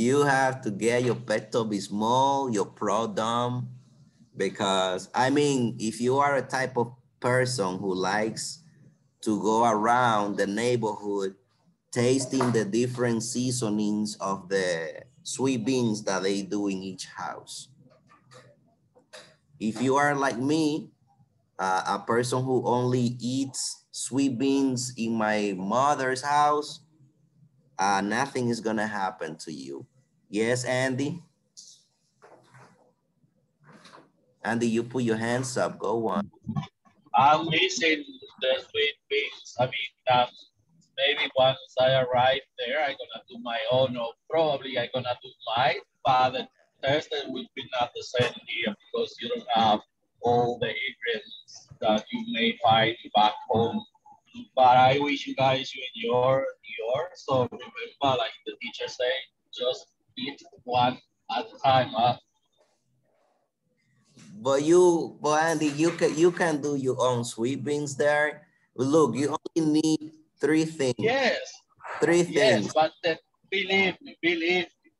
You have to get your Pepto Bismol, your Pro Dom, because I mean, if you are a type of person who likes to go around the neighborhood tasting the different seasonings of the sweet beans that they do in each house. If you are like me, uh, a person who only eats sweet beans in my mother's house, uh, nothing is gonna happen to you. Yes, Andy? Andy, you put your hands up, go on. I'm missing the sweet beans. I mean, um, maybe once I arrive there, I'm gonna do my own, or probably I'm gonna do mine, but the will be not the same here because you don't have all the ingredients that you may find back home. But I wish you guys you enjoy yours. So remember, like the teacher said, just eat one at a time. Huh? But you, but Andy, you can you can do your own sweet beans there. Look, you only need three things. Yes. Three things. Yes, but the, believe me, believe me,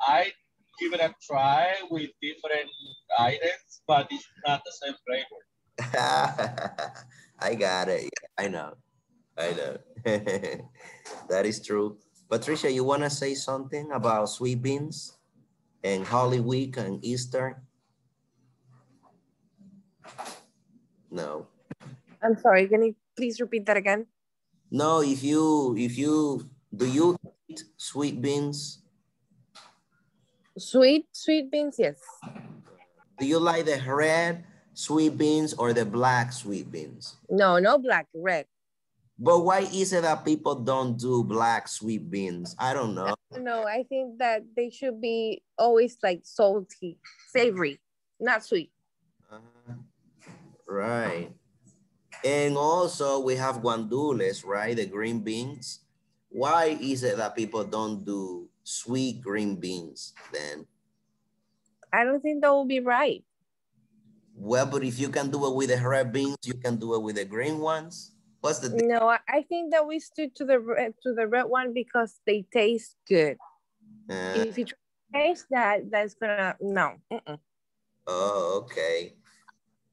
I give it a try with different items, but it's not the same flavor. I got it. I know. I know. that is true. Patricia, you want to say something about sweet beans and Holy Week and Easter? No. I'm sorry, can you please repeat that again? No, if you, if you, do you eat sweet beans? Sweet, sweet beans, yes. Do you like the red sweet beans or the black sweet beans? No, no black, red. But why is it that people don't do black sweet beans? I don't know. No, I think that they should be always like salty, savory, not sweet. Uh, right. And also we have guandules, right? The green beans. Why is it that people don't do sweet green beans then? I don't think that will be right. Well, but if you can do it with the red beans, you can do it with the green ones. What's the No, I think that we stick to the red, to the red one because they taste good. Uh, if you taste that, that's gonna no. Mm -mm. Oh, okay,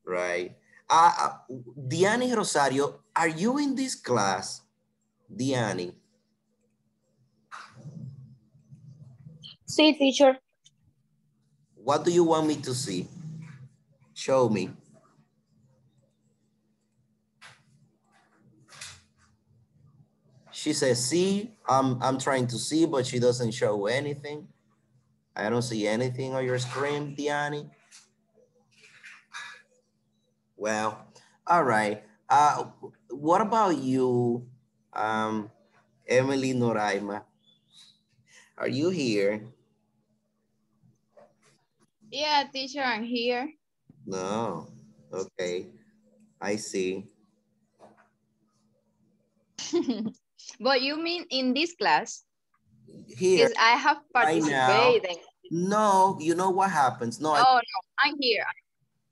right. Uh, uh, Diani Rosario, are you in this class, Diani? See, teacher. What do you want me to see? Show me. She says, see, I'm, I'm trying to see, but she doesn't show anything. I don't see anything on your screen, Diani. Well, all right. Uh, what about you, um, Emily Noraima? Are you here? Yeah, teacher, I'm here. No. Okay. I see. but you mean in this class? Here. Because I have participated. No, you know what happens? No. Oh, I, no, I'm here.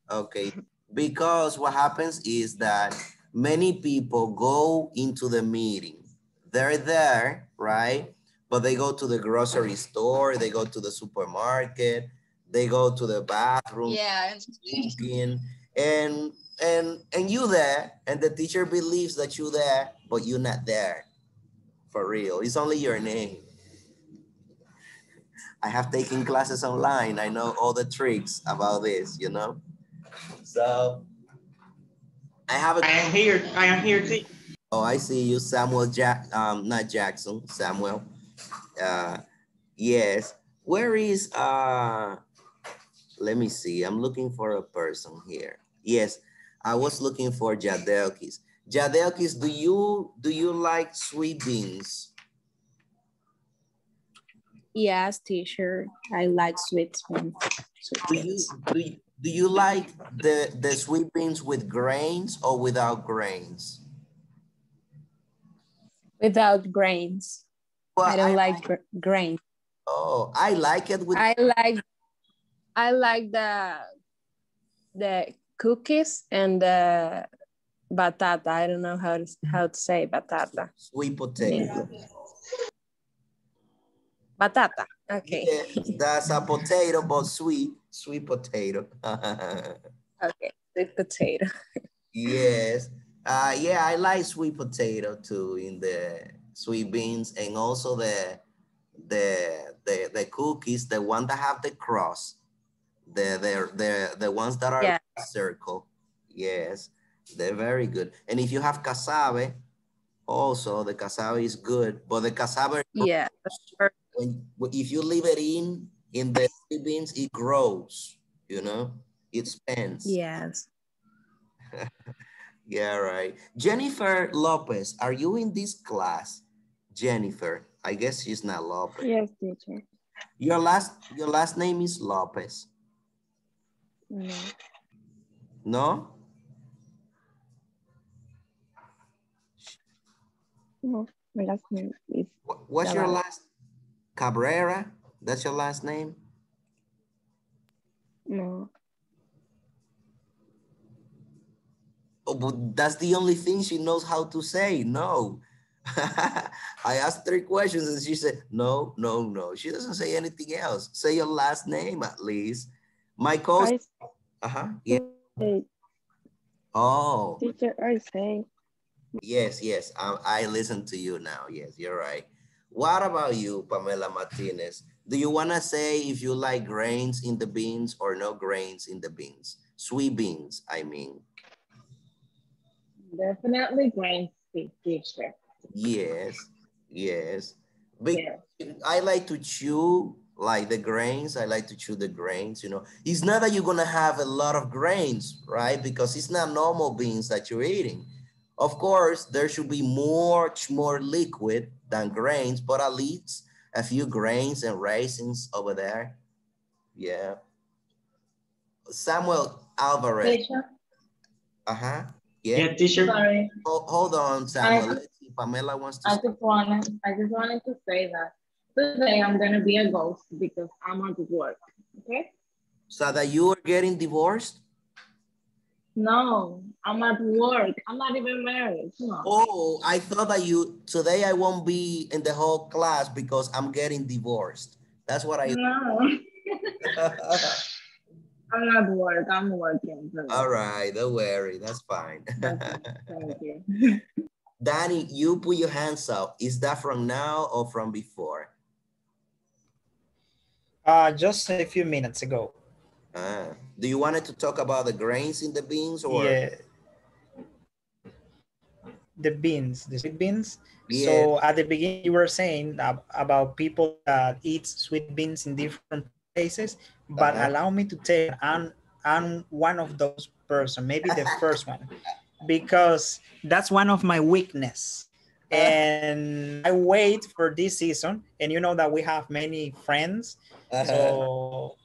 Okay. Because what happens is that many people go into the meeting. They're there, right? But they go to the grocery store, they go to the supermarket, they go to the bathroom, yeah, drinking, and and and you there, and the teacher believes that you there, but you're not there. For real, it's only your name. I have taken classes online. I know all the tricks about this, you know. So I have a. I am here. I am here too. Oh, I see you, Samuel Jack. Um, not Jackson, Samuel. Uh, yes. Where is uh? Let me see. I'm looking for a person here. Yes, I was looking for Jadelkis. Jadelkis, do you do you like sweet beans? Yes, teacher. I like sweet beans. Do you do you, do you like the the sweet beans with grains or without grains? Without grains. Well, I don't I like gr grains. Oh, I like it with. I like I like the the cookies and the batata. I don't know how to how to say batata. Sweet potato. Batata. Okay. Yeah, that's a potato, but sweet, sweet potato. Okay. Sweet potato. yes. Uh, yeah, I like sweet potato too in the sweet beans and also the the the the cookies, the one that have the cross, the the the the ones that are Yeah. circle. Yes, they're very good. And if you have cassave, also the cassave is good, but the cassave Yeah. when if you leave it in in the sweet beans, it grows. You know, it spends. Yes. Yeah, right. Jennifer Lopez, are you in this class? Jennifer, I guess she's not Lopez. Yes, teacher. Your last your last name is Lopez. No. No? No. My last name is Wha- What's your last Cabrera? That's your last name? no. Oh, but that's the only thing she knows how to say. No. I asked three questions and she said, no, no, no. She doesn't say anything else. Say your last name at least. My co uh-huh. Yeah. Oh, teacher, I say, yes, yes. I, I listen to you now. Yes, you're right. What about you, Pamela Martinez? Do you want to say if you like grains in the beans or no grains in the beans? Sweet beans, I mean. Definitely grains, teacher. Yes, yes. Yeah. I like to chew like the grains. I like to chew the grains, you know. It's not that you're gonna have a lot of grains, right? Because it's not normal beans that you're eating. Of course, there should be much more liquid than grains, but at least a few grains and raisins over there. Yeah. Samuel Alvarez. Teacher, Uh-huh. Yeah. Yeah, teacher. sorry. Hold, hold on, Samuel. Let's see. Pamela wants to I just wanted, I just wanted to say that today I'm gonna be a ghost because I'm at work. Okay? So that you are getting divorced? No, I'm at work. I'm not even married. Come on. Oh, I thought that you, today I won't be in the whole class because I'm getting divorced. That's what I, No, I'm not at work. I'm working. today. all right, don't worry, that's fine. Thank you. Danny, you put your hands up. Is that from now or from before? Uh, just a few minutes ago. Ah, do you want to talk about the grains in the beans or? Yeah. The beans, the sweet beans. Yeah. So at the beginning, you were saying about people that eat sweet beans in different places, but Uh-huh. allow me to tell you, I'm, I'm one of those person, maybe the first one, because that's one of my weakness. And I wait for this season, and you know that we have many friends Uh-huh. so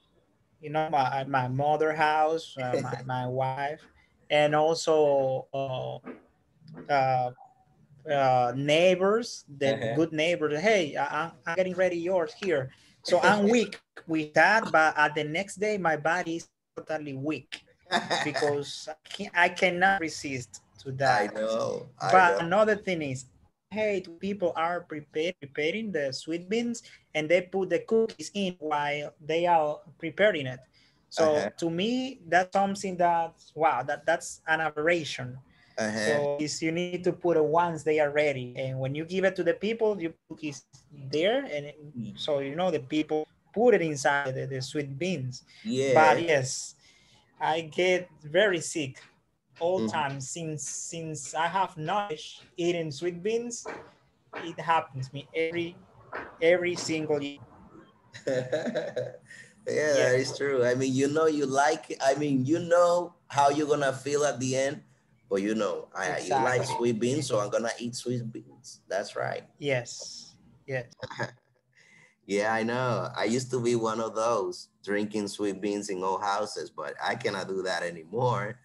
you know my my mother house uh, my, my wife and also uh, uh, uh, neighbors the Uh-huh. good neighbors hey I, I'm- I'm getting ready yours here so i'm weak with that but at the next day my body is totally weak because I, I cannot resist to that. I know, I but know. another thing is, hey, people are prepare, preparing the sweet beans and they put the cookies in while they are preparing it. So Uh-huh. to me, that's something that wow, that that's an aberration. Uh-huh. So is you need to put it once they are ready, and when you give it to the people, you cookies there, and it- so you know the people put it inside the, the sweet beans. Yeah. But yes, I get very sick all Mhm. time since since I have knowledge eating sweet beans. It happens to me every every single year. yeah, that is true. I mean, you know, you like. I mean, you know how you're gonna feel at the end, but you know, I you like sweet beans, so I'm gonna eat sweet beans. That's right. Yes, yes. Yeah, I know. I used to be one of those drinking sweet beans in old houses, but I cannot do that anymore.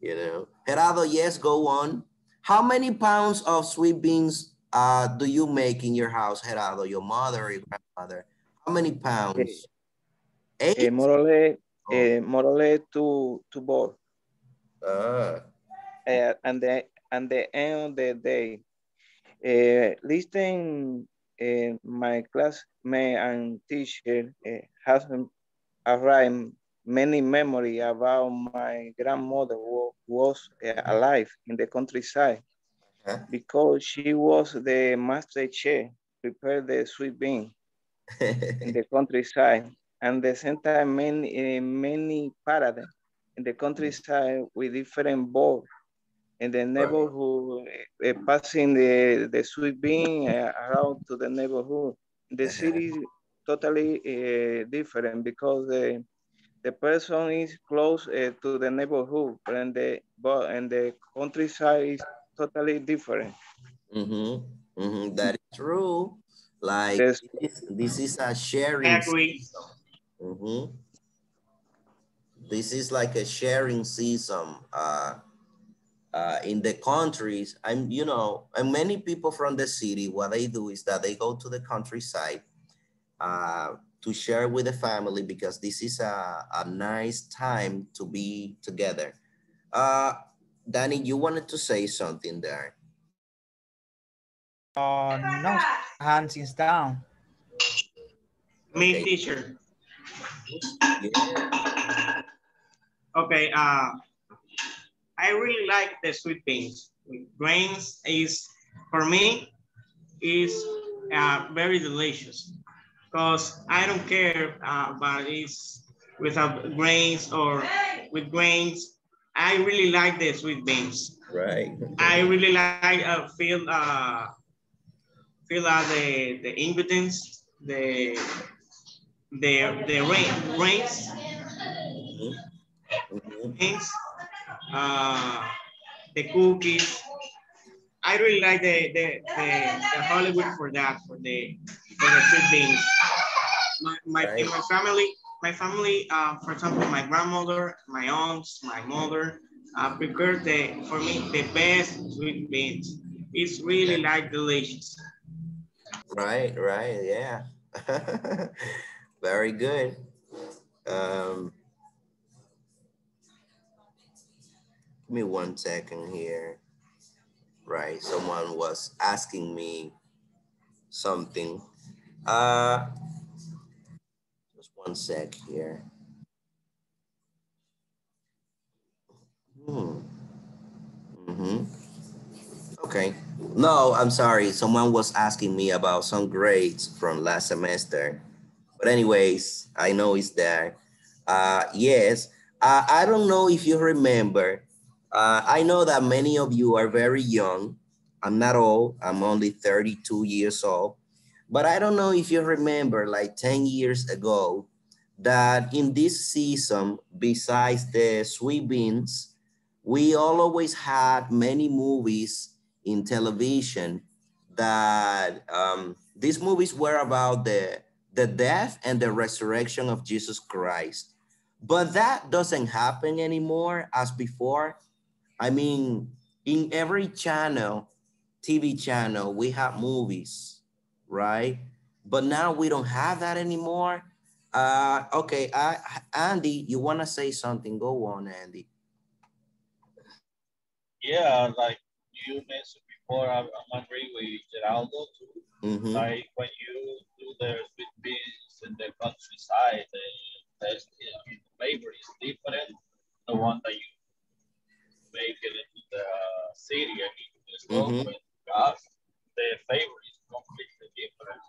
You know, Gerardo, yes, go on. How many pounds of sweet beans uh, do you make in your house, Gerardo? Your mother or your grandmother? How many pounds? Eight. Eh, more or less, Oh. eh, more or less two two balls. Ah, Uh, and the and the end of the day, uh, listen uh, my classmate and teacher uh, has arrived many memory about my grandmother who was uh, alive in the countryside. Huh? because she was the master chef, prepared the sweet bean in the countryside. And the same time many, uh, many paradise in the countryside with different board in the neighborhood, uh, passing the, the sweet bean uh, around to the neighborhood. The city is totally uh, different because the, the person is close uh, to the neighborhood and the, but and the countryside is totally different. Mhm, mhm, That is true. Like Yes. this, this is a sharing. I agree. Mhm. This is like a sharing season. Uh, uh, in the countries, I'm, you know, and many people from the city, what they do is that they go to the countryside uh, to share with the family because this is a, a nice time to be together. Uh, Danny, you wanted to say something there. Uh, no, hands is down. Me, Okay. teacher. Yeah. Okay, uh, I really like the sweet beans. With grains is, for me, is uh, very delicious. Because I don't care uh, about it's without grains or with grains. I really like the sweet beans. Right. I really like uh, feel uh, feel out the the ingredients, the the the rain rains Mhm. Mhm. things, uh, the cookies. I really like the, the, the, the Hollywood for that, for the, for the sweet beans. My, Right. my family, my family, uh, for example, my grandmother, my aunts, my mother, uh, prepared the, for me, the best sweet beans. It's really like delicious. Right, right, yeah. Very good. Um, give me one second here. Right, someone was asking me something. Uh, one sec here. Hmm. Mm-hmm. Okay. No, I'm sorry. Someone was asking me about some grades from last semester. But anyways, I know it's there. Uh, yes. Uh, I don't know if you remember. Uh, I know that many of you are very young. I'm not old. I'm only 32 years old. But I don't know if you remember like 10 years ago that in this season, besides the sweet beans, we always had many movies in television that um, these movies were about the, the death and the resurrection of Jesus Christ. But that doesn't happen anymore as before. I mean, in every channel, TV channel, we have movies, right? But now we don't have that anymore. Uh, okay, I, Andy, you want to say something? Go on, Andy. Yeah, like you mentioned before, I'm, I'm agree with Geraldo too. Mhm. Like when you do the sweet beans in the countryside, the taste, I mean, the flavor is different. The one that you make it into the city, I mean, the stove Mhm. with gas, the flavor is completely different.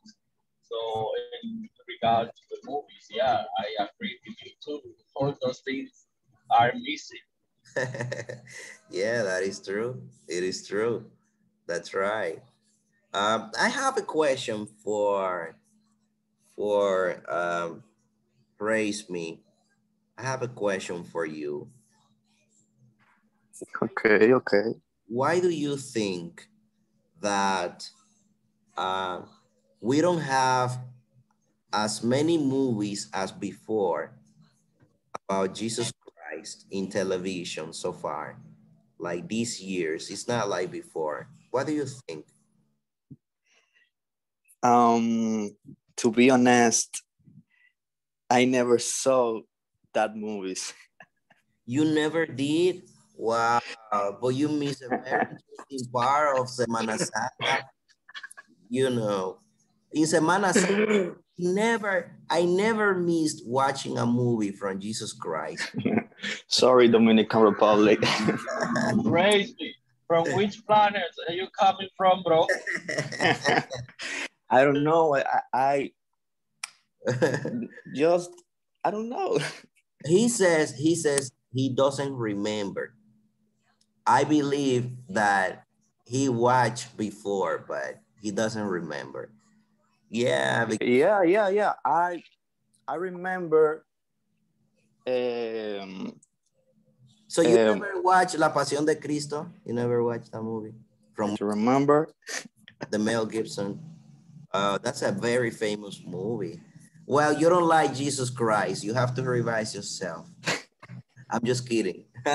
So in regard to the movies, yeah, I agree with you too. All those things are missing. yeah, that is true. It is true. That's right. Um, I have a question for for um, praise me. I have a question for you. Okay, okay. Why do you think that uh, we don't have as many movies as before about Jesus Christ in television so far? Like these years, it's not like before. What do you think? Um, to be honest, I never saw that movies. You never did? Wow, but you missed a very interesting part of Semana Santa. You know, in Semana Santa, never, I never missed watching a movie from Jesus Christ. Sorry, Dominican Republic. Crazy. From which planet are you coming from, bro? I don't know. I, I just, I don't know. he says, he says he doesn't remember. I believe that he watched before, but he doesn't remember. Yeah. because- Yeah, yeah, yeah. I, I remember. Um, So you Um, never watched La Pasión de Cristo? You never watched that movie from to remember. the Mel Gibson? Uh, that's a very famous movie. Well, you don't like Jesus Christ. You have to revise yourself. I'm just kidding.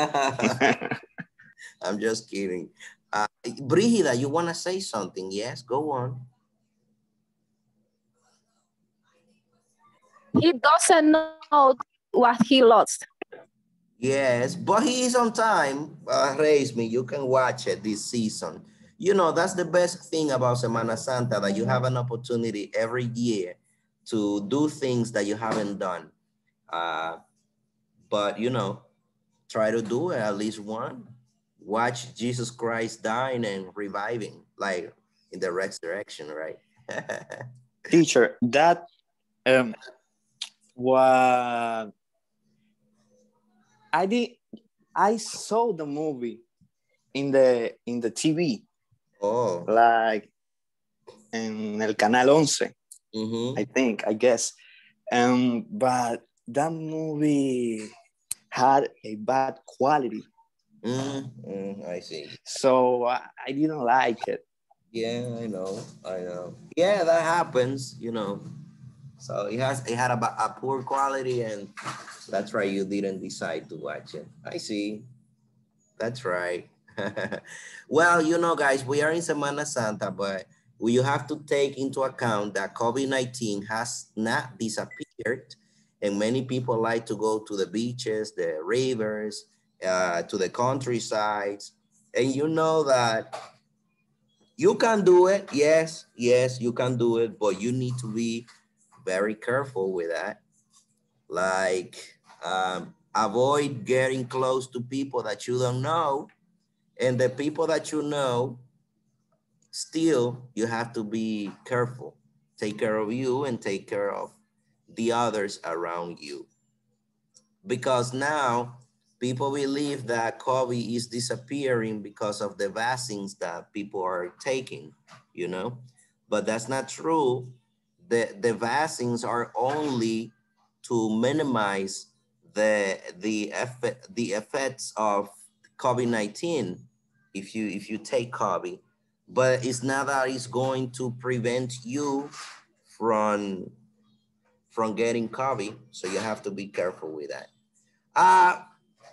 I'm just kidding. Uh, Brigida, you want to say something? Yes, go on. He doesn't know what he lost. Yes, but he is on time. Uh, raise me. You can watch it this season. You know, that's the best thing about Semana Santa that you have an opportunity every year to do things that you haven't done. Uh, but, you know, try to do it at least one. Watch Jesus Christ dying and reviving, like in the resurrection, right? Teacher, that um, what I did. I saw the movie in the in the TV, oh, like in el Canal 11. mhm. I think, I guess. Um, but that movie had a bad quality, Mm, mm, I see. so I, I didn't like it. Yeah, I know, I know. Yeah, that happens, you know. So it has it had a, a poor quality, and that's why you didn't decide to watch it. I see. That's right. well, you know, guys, we are in Semana Santa, but you have to take into account that COVID-19 has not disappeared, and many people like to go to the beaches, the rivers, uh, to the countryside. and you know that you can do it. Yes, yes, you can do it, but you need to be very careful with that. Like, um, avoid getting close to people that you don't know. And the people that you know, still, you have to be careful. Take care of you and take care of the others around you. Because now people believe that COVID is disappearing because of the vaccines that people are taking, you know, but that's not true. The, the vaccines are only to minimize the, the, effect, the effects of COVID-19 if you, if you take COVID, but it's not that it's going to prevent you from, from getting COVID. So you have to be careful with that. Uh,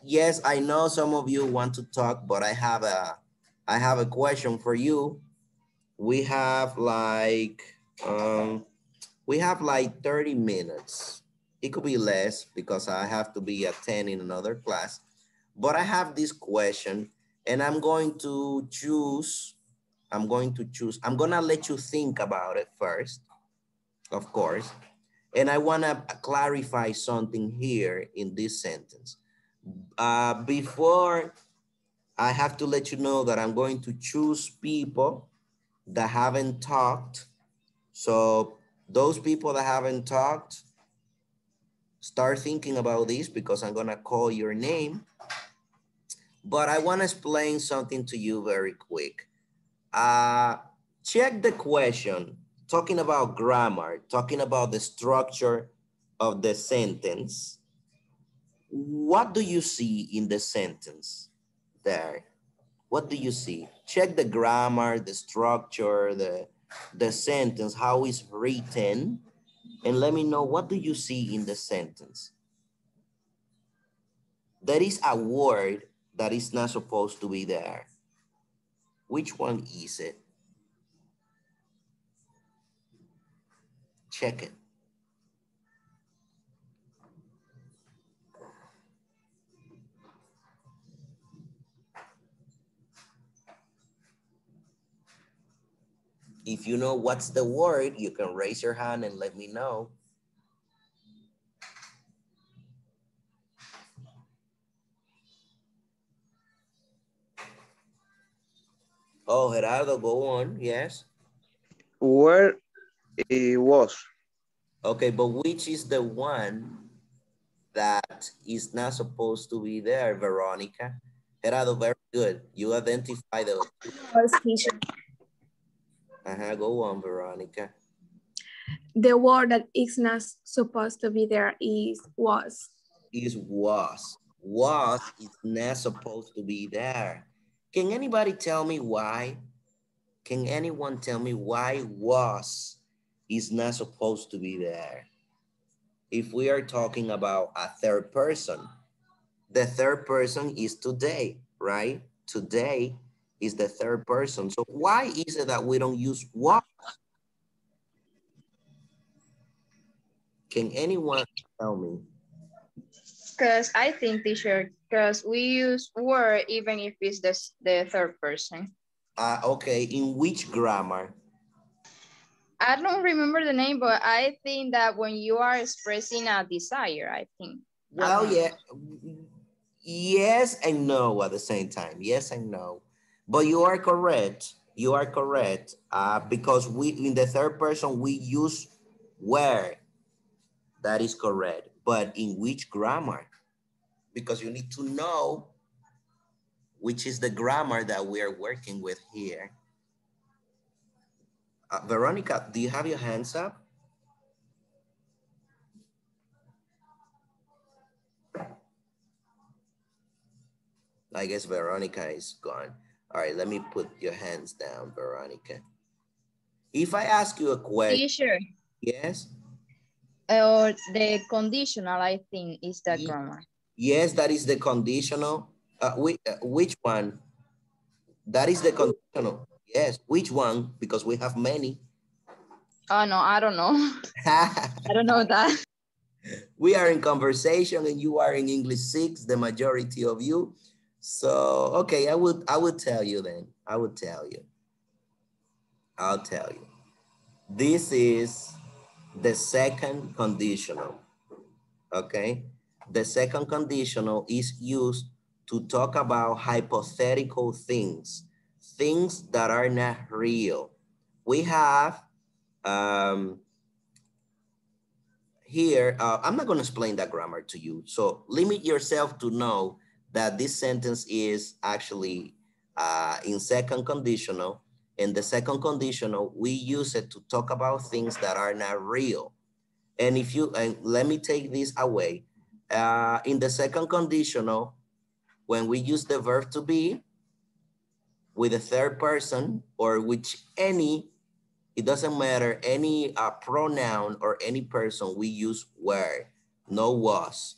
yes, I know some of you want to talk, but I have a, I have a question for you. We have like, um, we have like 30 minutes. It could be less because I have to be attending another class, but I have this question and I'm going to choose, I'm going to choose, I'm gonna let you think about it first, of course. And I wanna clarify something here in this sentence. Uh, before I have to let you know that I'm going to choose people that haven't talked. So those people that haven't talked, start thinking about this because I'm gonna call your name. But I wanna explain something to you very quick. Uh, check the question, talking about grammar, talking about the structure of the sentence. What do you see in the sentence there? What do you see? Check the grammar, the structure, the, the sentence, how it's written, and let me know what do you see in the sentence. There is a word that is not supposed to be there. Which one is it? Check it. If you know what's the word, you can raise your hand and let me know. Oh, Gerardo, go on, yes. Where it was. Okay, but which is the one that is not supposed to be there, Veronica? Gerardo, very good. You identify the... Was teacher. Uh -huh, go on, Veronica. The word that is not supposed to be there is was. Is was. Was is not supposed to be there. Can anybody tell me why? Can anyone tell me why was is not supposed to be there? If we are talking about a third person, the third person is today, right? Today is the third person. So why is it that we don't use was? Can anyone tell me? Because I think, teacher, because we use were even if it's the, the third person. Uh, okay, in which grammar? I don't remember the name, but I think that when you are expressing a desire, I think. Well, yeah, yes and no at the same time. Yes and no. But you are correct. You are correct. Uh, because we in the third person, we use where. That is correct. But in which grammar? Because you need to know which is the grammar that we are working with here. Uh, Veronica, do you have your hands up? I guess Veronica is gone. All right, let me put your hands down, Veronica. If I ask you a question. Teacher. Yes? Or the conditional, I think, is the grammar. Yes, that is the conditional. Uh, which, uh, which one? That is the conditional. Yes, which one? Because we have many. Oh, no, I don't know. I don't know that. We are in conversation and you are in English six, the majority of you. So, okay, I would, I would tell you then. I would tell you. I'll tell you. This is the second conditional, okay? The second conditional is used to talk about hypothetical things, things that are not real. We have um, here, uh, I'm not gonna explain that grammar to you. So limit yourself to know that this sentence is actually uh, in second conditional. In the second conditional, we use it to talk about things that are not real. And if you, and let me take this away. Uh, in the second conditional, when we use the verb to be with a third person or which any, it doesn't matter, any uh, pronoun or any person, we use were, no was.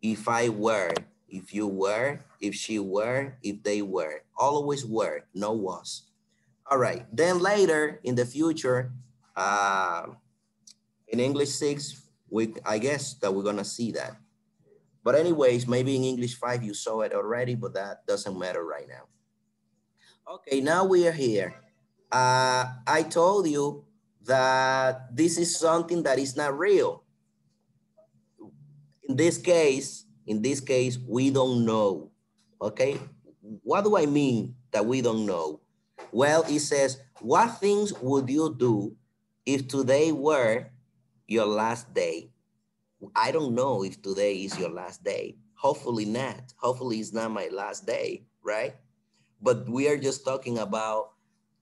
If I were, if you were, if she were, if they were, always were, no was. All right, then later in the future, uh, in English six, we, I guess that we're gonna see that. But anyways, maybe in English five, you saw it already, but that doesn't matter right now. Okay, now we are here. Uh, I told you that this is something that is not real. In this case, in this case, we don't know, okay? What do I mean that we don't know? Well, it says, what things would you do if today were your last day? I don't know if today is your last day. Hopefully not. Hopefully it's not my last day, right? But we are just talking about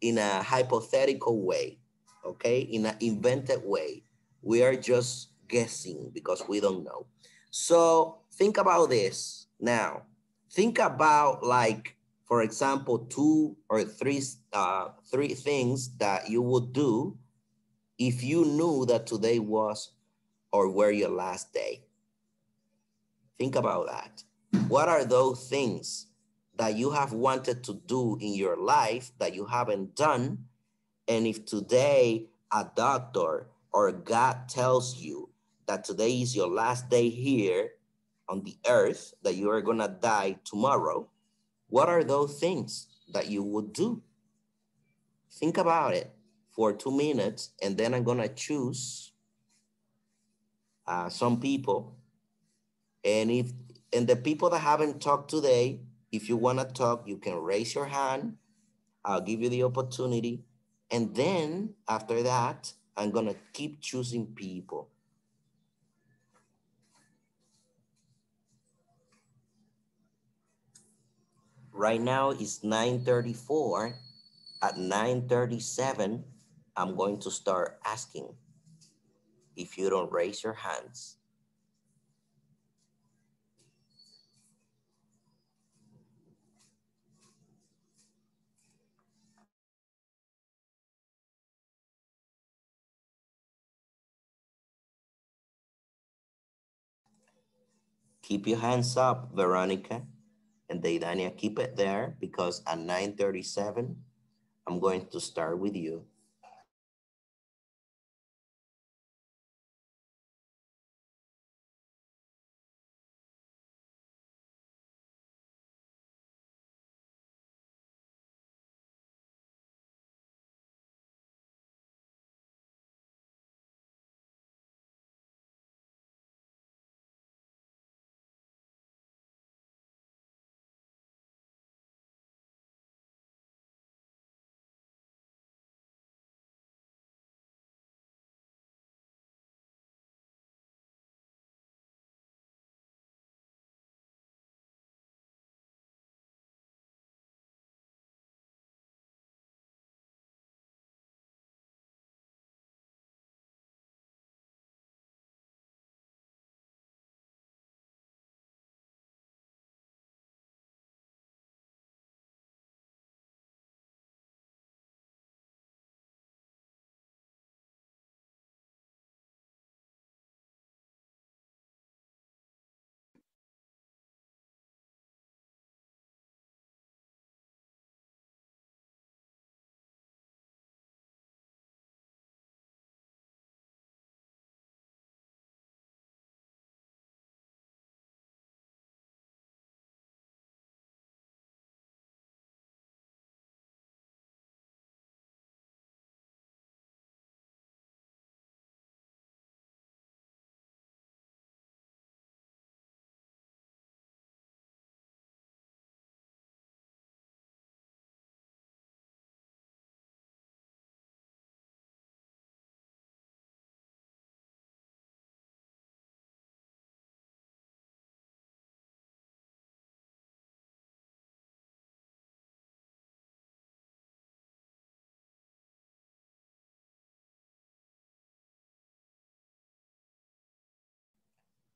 in a hypothetical way, okay? In an invented way. We are just guessing because we don't know. So think about this now. Think about like, for example, two or three, uh, three things that you would do if you knew that today was or were your last day. Think about that. What are those things that you have wanted to do in your life that you haven't done? And if today a doctor or God tells you that today is your last day here on the earth, that you are gonna die tomorrow, what are those things that you would do? Think about it. for two minutes and then I'm gonna choose uh, some people. And if and the people that haven't talked today, if you wanna talk, you can raise your hand. I'll give you the opportunity. And then after that, I'm gonna keep choosing people. Right now it's 9.34. At 9.37, I'm going to start asking if you don't raise your hands. Keep your hands up, Veronica and Deidania, keep it there because at 9.37, I'm going to start with you.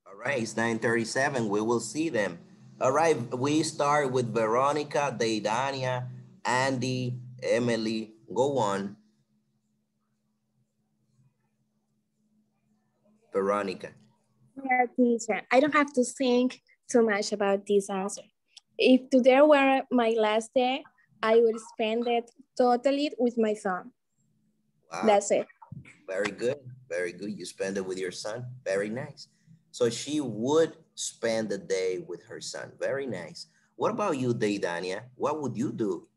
All right, it's 9.37. We will see them. All right, we start with Veronica, Deidania, Andy, Emily. Go on. Veronica. Yeah, teacher. I don't have to think too much about this answer. If today were my last day, I would spend it totally with my son. Wow. That's it. Very good. Very good. You spend it with your son. Very nice. So she would spend the day with her son. Very nice. What about you, Deidania? What would you do?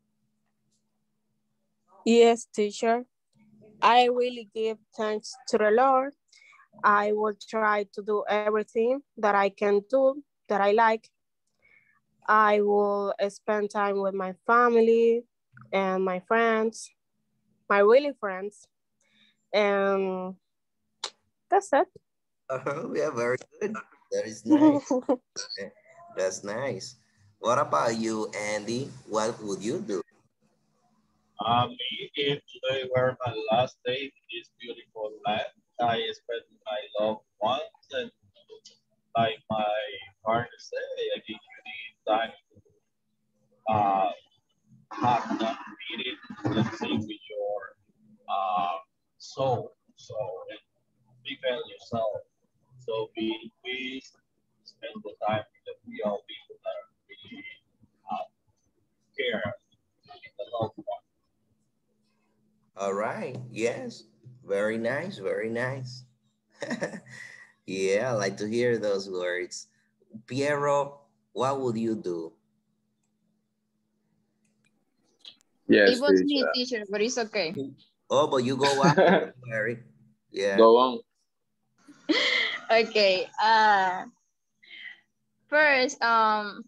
Yes, teacher. I really give thanks to the Lord. I will try to do everything that I can do that I like. I will spend time with my family and my friends, my really friends. And that's it. Oh, yeah, very good. That is nice. That's nice. What about you, Andy? What would you do? Um, if today were my last day in this beautiful land, I spend my loved ones and like my partner say, I give you the time to uh, have that meeting, let's say, with your uh, soul. So, prepare yourself so we, we spend the time with the real people that are really uh, care in the loved one. All right. Yes. Very nice. Very nice. yeah, I like to hear those words. Piero, what would you do? Yes, it was me, teacher, but it's okay. Oh, but you go on, Mary. Yeah. Go on. okay. Uh, first, um,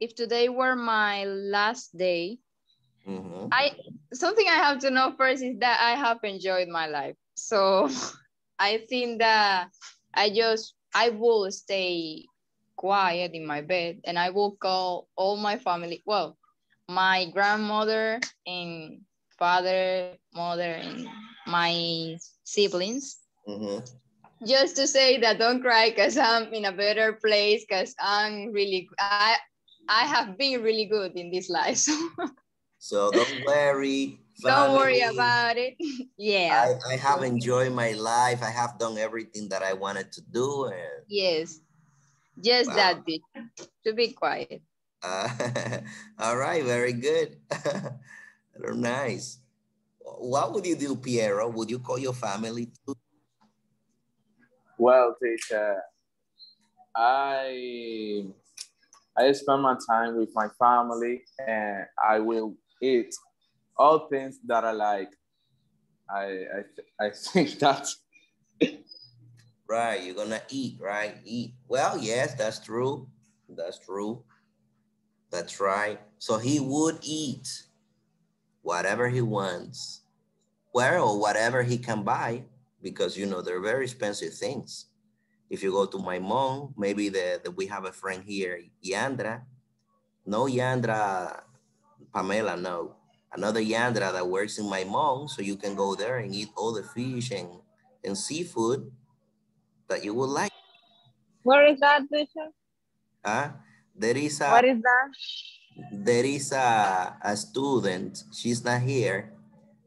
if today were my last day, mm -hmm. I something I have to know first is that I have enjoyed my life. So I think that I just I will stay quiet in my bed and I will call all my family. Well, my grandmother and father, mother, and my siblings. Mm -hmm. Just to say that don't cry because I'm in a better place because I'm really I I have been really good in this life. So, so don't worry. Family. Don't worry about it. yeah. I, I have enjoyed my life. I have done everything that I wanted to do. And... Yes. Just wow. that bit. To be quiet. Uh, all right, very good. very nice. What would you do, Piero? Would you call your family too? Well, teacher, I I spend my time with my family and I will eat all things that I like. I I, I think that. right, you're gonna eat, right? Eat. Well, yes, that's true. That's true. That's right. So he would eat whatever he wants, where or whatever he can buy, because you know they're very expensive things. If you go to my mom, maybe the, the we have a friend here, Yandra. No Yandra, Pamela, no another Yandra that works in my mom, so you can go there and eat all the fish and, and seafood that you would like. Where is that, Bishop? Huh? There is a, what is that? There is a, a student, she's not here.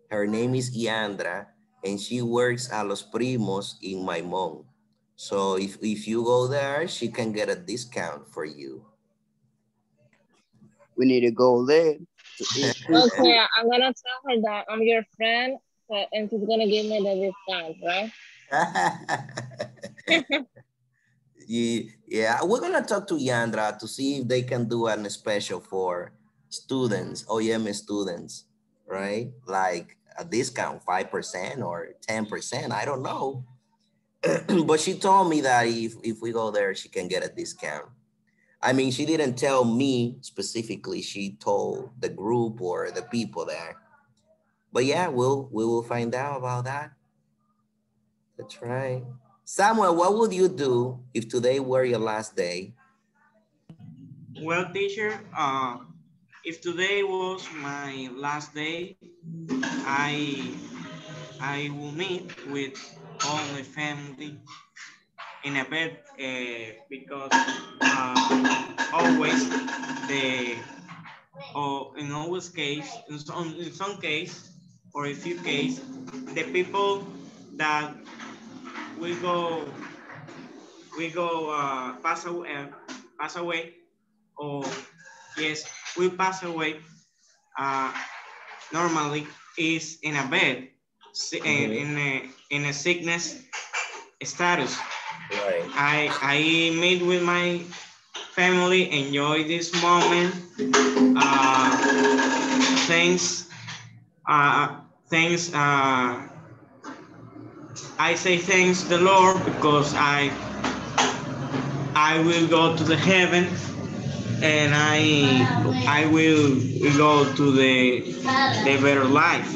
Her name is Yandra, and she works at Los Primos in my mom. So if, if you go there, she can get a discount for you. We need to go there okay, I'm gonna tell her that I'm your friend, and she's gonna give me the discount, right? yeah, yeah, we're gonna talk to Yandra to see if they can do an special for students, OEM students, right? Like a discount, 5% or 10%, I don't know. but she told me that if, if we go there, she can get a discount. I mean, she didn't tell me specifically. She told the group or the people there. But yeah, we'll we will find out about that. That's right. Samuel, what would you do if today were your last day? Well, teacher, uh, if today was my last day, I I will meet with all my family in a bed uh, because uh, always the or in always case in some in some case or a few case the people that we go we go uh, pass away uh, pass away or yes we pass away uh, normally is in a bed in, in a in a sickness status Right. I I meet with my family, enjoy this moment. Uh, thanks, uh, thanks. Uh, I say thanks the Lord because I I will go to the heaven and I I will go to the the better life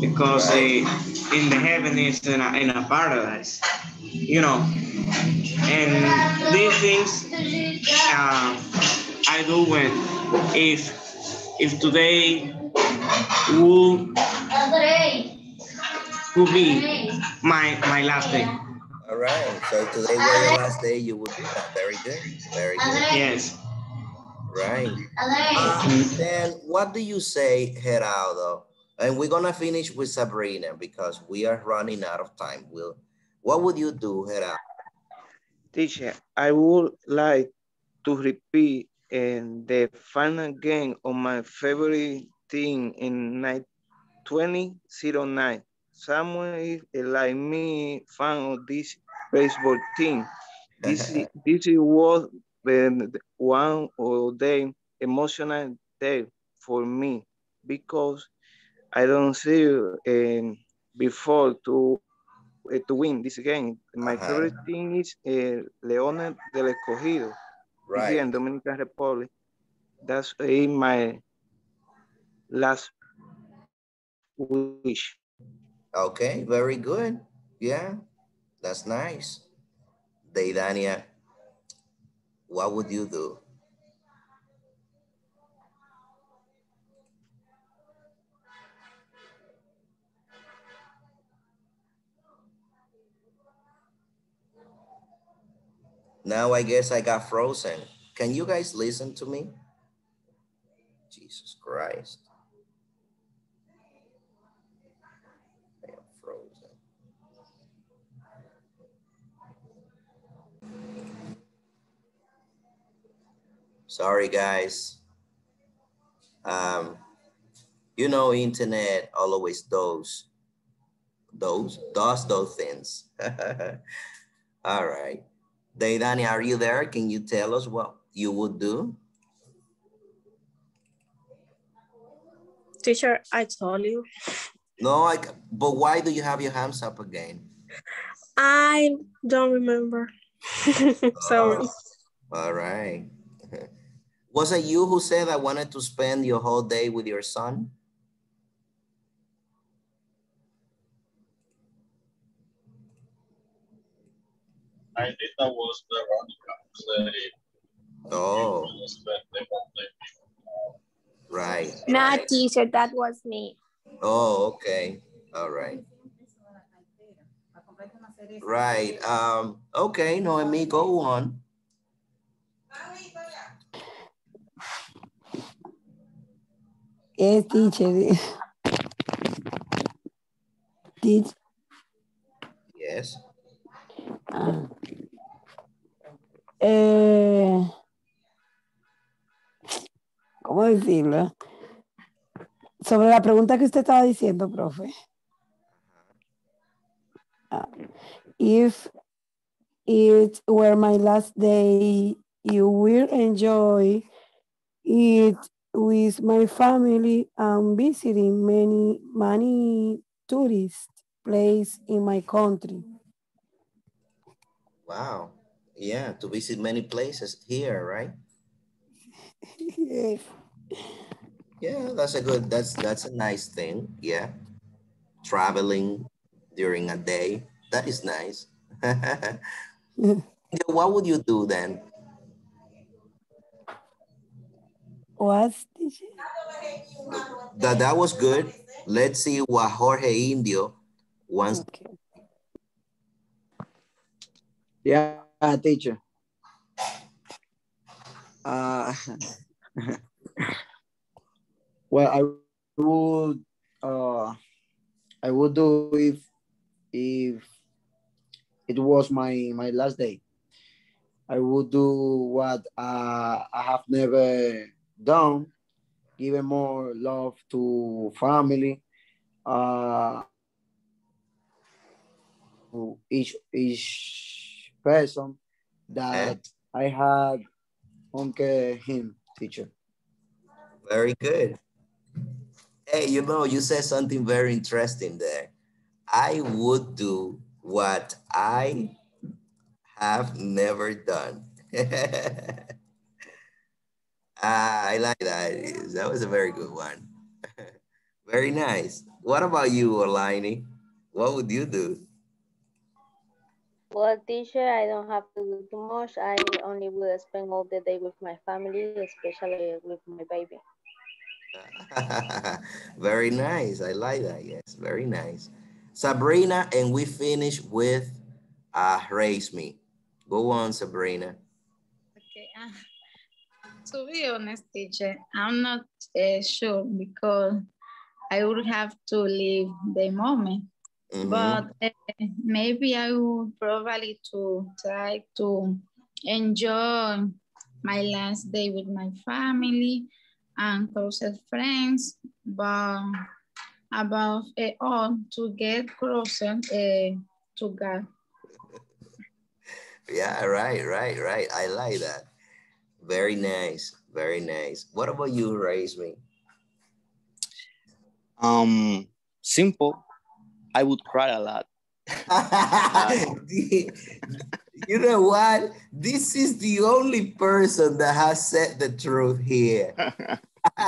because right. in the heaven is in a, in a paradise, you know and these things uh, I do when if if today will will be my my last day. All right. So today was your last day. You would do that. Very good. Very good. Yes. Right. Then what do you say, Geraldo? And we're gonna finish with Sabrina because we are running out of time. Will what would you do, Geraldo? Teacher, I would like to repeat in the final game of my favorite team in 2009. Someone eh, is like me fan of this baseball team. This, is, this was one of the emotional day for me because I don't see um, before to uh, to win this game. My Uh-huh. favorite team is uh, Leones del Escogido Right. here in Dominican Republic. That's uh, my last wish. Okay, very good. Yeah, that's nice. Deidania, what would you do? Now I guess I got frozen. Can you guys listen to me? Jesus Christ. I am frozen. Sorry, guys. Um, you know, internet always does those does those things. All right. Deidani, are you there? Can you tell us what you would do? Teacher, I told you. No, I, but why do you have your hands up again? I don't remember. Sorry. Oh, all right. Was it you who said I wanted to spend your whole day with your son? I think that was Veronica who said it. Oh, She spent the whole day. right. Nah, teacher, that was me. Oh, okay. All right. Right. Um, okay, Noemi, go on. Yes, teacher. Teach. Yes. Ah. Eh, ¿Cómo decirlo? Sobre la pregunta que usted estaba diciendo, profe. Ah, if it were my last day, you will enjoy it with my family and visiting many, many tourist place in my country. Wow. Yeah, to visit many places here, right? yes. Yeah, that's a good, that's, that's a nice thing. Yeah. Traveling during a day. That is nice. what would you do then? What? That, that was good. Let's see what Jorge Indio wants. Yeah, teacher. Uh, well, I would uh, I would do if if it was my my last day. I would do what uh, I have never done, giving more love to family, uh, to each each person that I had uncle him teacher. Very good. Hey, you know, you said something very interesting there. I would do what I have never done. ah, I like that. That was a very good one. very nice. What about you, Olaini? What would you do? Well, teacher, I don't have to do too much. I only will spend all the day with my family, especially with my baby. very nice. I like that. Yes, very nice. Sabrina, and we finish with uh, Raise Me. Go on, Sabrina. Okay. Uh, to be honest, teacher, I'm not uh, sure because I would have to live the moment. Mhm. But uh, maybe I would probably to try to enjoy my last day with my family and closest friends, but above it all, to get closer uh, to God. Yeah, right, right, right. I like that. Very nice. Very nice. What about you, Raise Me? Um, simple. I would cry a lot. you know what? This is the only person that has said the truth here.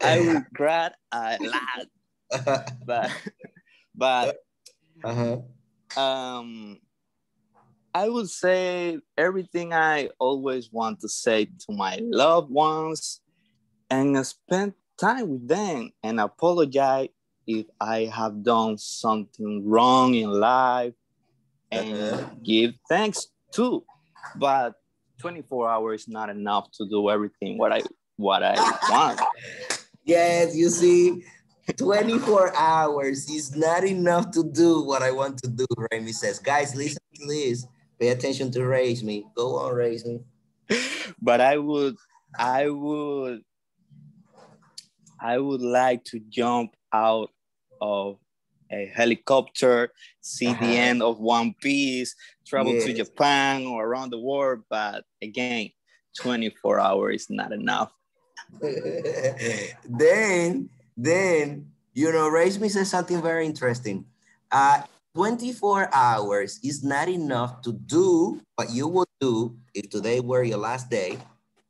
I would cry a lot. but but uh-huh. um I would say everything I always want to say to my loved ones and spend time with them and apologize if I have done something wrong in life and uh-huh. give thanks too. But 24 hours is not enough to do everything what I what I want. yes, you see, 24 hours is not enough to do what I want to do, Remy says. Guys, listen to this. Pay attention to raise me. Go on, raise me. But I would, I would, I would like to jump out of a helicopter, see uh -huh. the end of One Piece, travel yes. to Japan or around the world. But again, 24 hours is not enough. then, then, you know, raise me says something very interesting. Uh, 24 hours is not enough to do what you would do if today were your last day.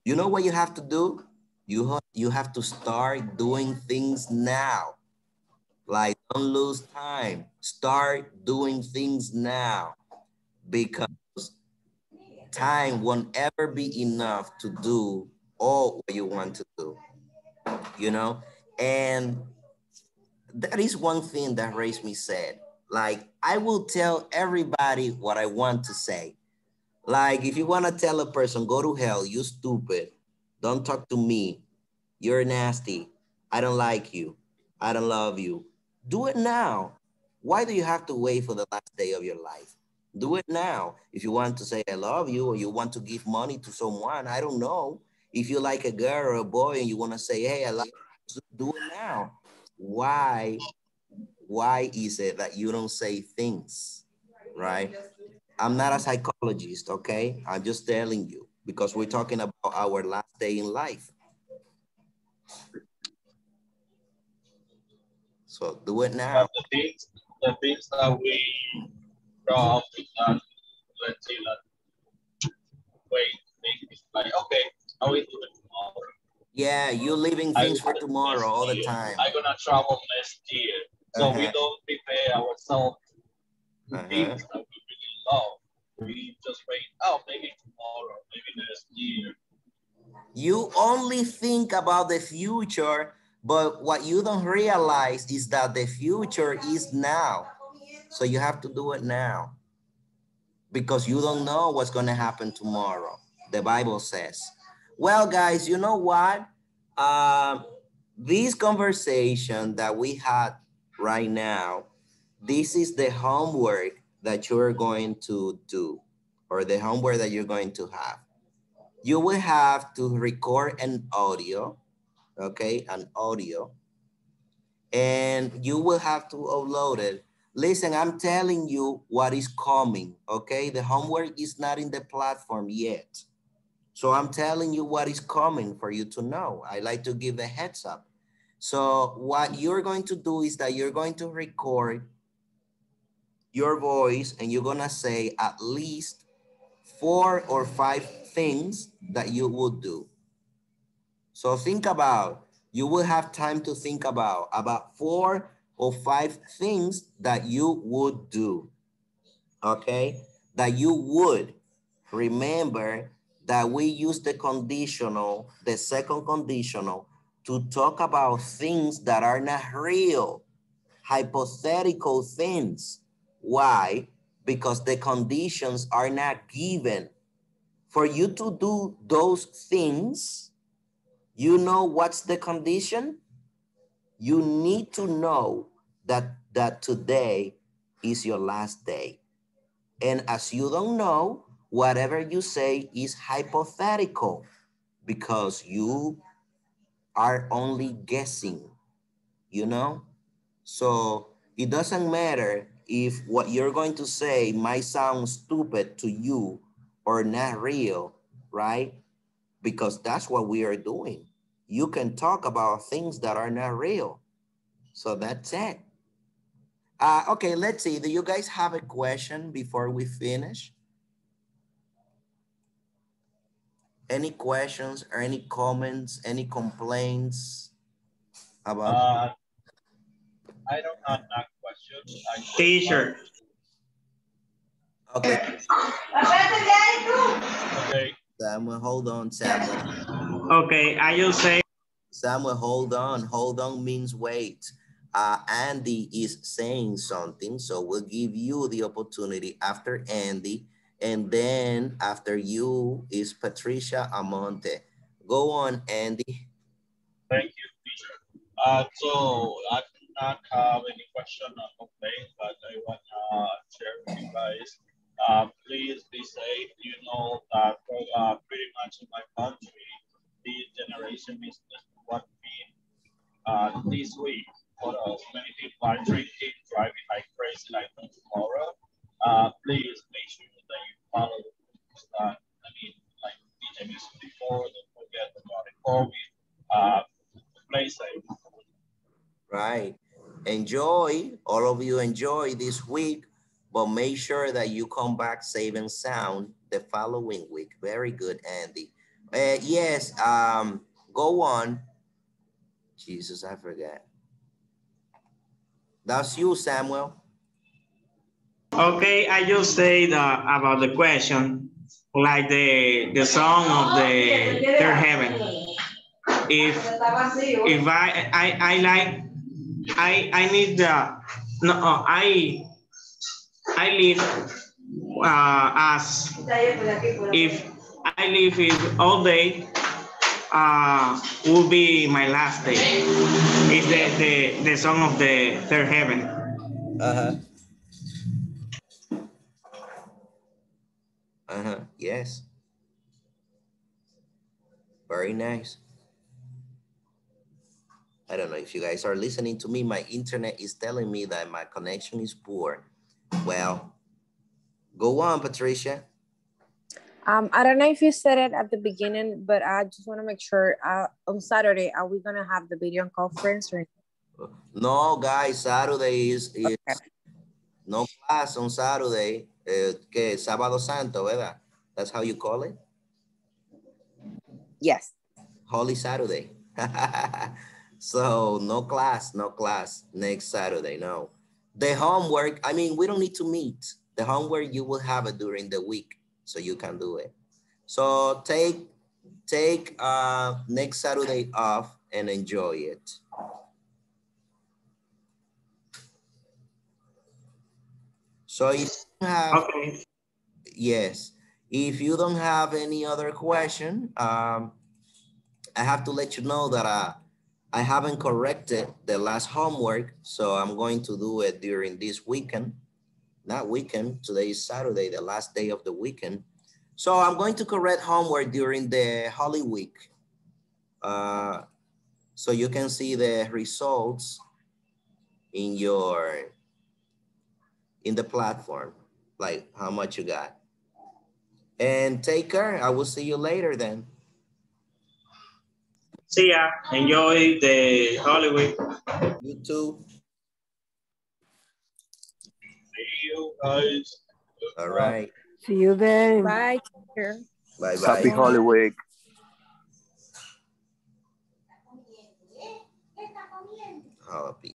You know what you have to do? You, ha you have to start doing things now. Like, don't lose time. Start doing things now because time won't ever be enough to do all what you want to do, you know? And that is one thing that raised me sad like, I will tell everybody what I want to say. Like, if you want to tell a person, go to hell, you stupid, don't talk to me, you're nasty, I don't like you, I don't love you. Do it now. Why do you have to wait for the last day of your life? Do it now. If you want to say I love you or you want to give money to someone, I don't know. If you like a girl or a boy and you want to say, hey, I love you, do it now. Why why is it that you don't say things, right? I'm not a psychologist, okay? I'm just telling you because we're talking about our last day in life. So do it now. The things, the things that we draw up with that, let's say that wait, it's like, okay, I will do it tomorrow. Yeah, you're leaving things for tomorrow all the time. I'm gonna travel next year. So uh -huh. we don't prepare ourselves to uh -huh. things that we really love. We just wait, oh, maybe tomorrow, maybe next year. You only think about the future, but what you don't realize is that the future is now. So you have to do it now because you don't know what's going to happen tomorrow. The Bible says. Well, guys, you know what? Uh, this conversation that we had right now, this is the homework that you're going to do or the homework that you're going to have. You will have to record an audio, okay, an audio, and you will have to upload it. Listen, I'm telling you what is coming, okay? The homework is not in the platform yet. So I'm telling you what is coming for you to know. I like to give a heads up. So what you're going to do is that you're going to record your voice and you're gonna say at least four or five things that you would do. So think about, you will have time to think about, about four or five things that you would do, okay? That you would. Remember that we use the conditional, the second conditional to talk about things that are not real, hypothetical things. Why? Because the conditions are not given. For you to do those things, you know what's the condition? You need to know that, that today is your last day. And as you don't know, whatever you say is hypothetical because you are only guessing, you know? So it doesn't matter if what you're going to say might sound stupid to you or not real, right? Because that's what we are doing. you can talk about things that are not real. So that's it. Uh, okay, let's see. Do you guys have a question before we finish? Any questions or any comments, any complaints about? Uh, I don't have that question. Teacher. Okay. Okay. Samuel, hold on, Samuel. Okay, I just say. Samuel, hold on. Hold on means wait. Uh, Andy is saying something, so we'll give you the opportunity after Andy, and then after you is Patricia Amonte. Go on, Andy. Thank you, teacher. Uh, so I do not have any question or complaint, but I want to share with you guys. Uh, please be safe. You know that uh, pretty much in my country, this generation is what being uh, this week. But uh, many people are drinking, driving like no tomorrow. Uh, please make sure that you follow the rules. Uh, I mean, like DJ mentioned before, don't forget about the COVID. Uh, play safe. Right. You enjoy this week, but make sure that you come back safe and sound the following week. Very good, Andy. Uh, yes, um, go on. Jesus, I forgot. That's you, Samuel. Okay, I just said uh, about the question, like the the song of the third heaven. If if I I I like I I need the no uh, I I live uh, as if I live it all day uh, will be my last day. It's the, the, the song of the third heaven. Uh-huh. Uh-huh, yes. Very nice. I don't know if you guys are listening to me. My internet is telling me that my connection is poor. Well, go on, Patricia. Um, I don't know if you said it at the beginning, but I just want to make sure uh, on Saturday, are we going to have the video conference? Or... No, guys, Saturday is, is okay. no class on Saturday. Uh, que Sábado Santo, ¿verdad? That's how you call it? Yes. Holy Saturday. so no class, no class next Saturday, no. The homework, I mean, we don't need to meet. The homework you will have it during the week so you can do it. So take take uh, next Saturday off and enjoy it. So if you have, okay. yes, if you don't have any other question, um, I have to let you know that uh, I haven't corrected the last homework, so I'm going to do it during this weekend. Not weekend, today is Saturday, the last day of the weekend. So I'm going to correct homework during the Holy Week. Uh, so you can see the results in your, in the platform, like how much you got. And take care. I will see you later then. See ya. Enjoy the Holy Week. You too. See you guys. All right. See you then. Bye. Bye bye. Happy Holy Week. Happy